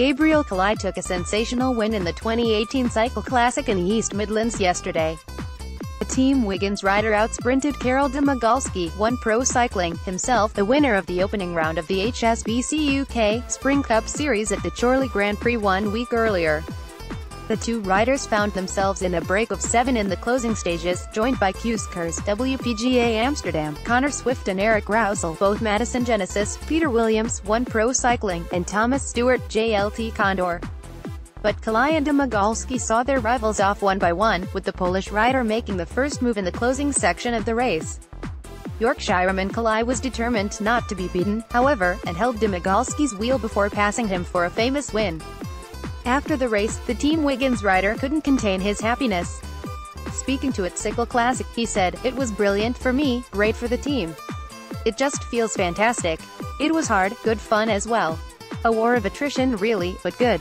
Gabriel Cullaigh took a sensational win in the 2018 CiCLE Classic in the East Midlands yesterday. The Team Wiggins rider outsprinted Karol Domagalski, One Pro Cycling, himself, the winner of the opening round of the HSBC UK Spring Cup Series at the Chorley Grand Prix one week earlier. The two riders found themselves in a break of seven in the closing stages, joined by Koos Kers WPGA Amsterdam, Connor Swift and Erick Rowsell, both Madison Genesis, Peter Williams, One Pro Cycling, and Thomas Stewart, JLT Condor. But Cullaigh and Domagalski saw their rivals off one by one, with the Polish rider making the first move in the closing section of the race. Yorkshireman Cullaigh was determined not to be beaten, however, and held Domagalski's wheel before passing him for a famous win. After the race, the Team Wiggins rider couldn't contain his happiness. Speaking to its CiCLE Classic, he said, It was brilliant for me, great for the team. It just feels fantastic. It was hard, good fun as well. A war of attrition really, but good.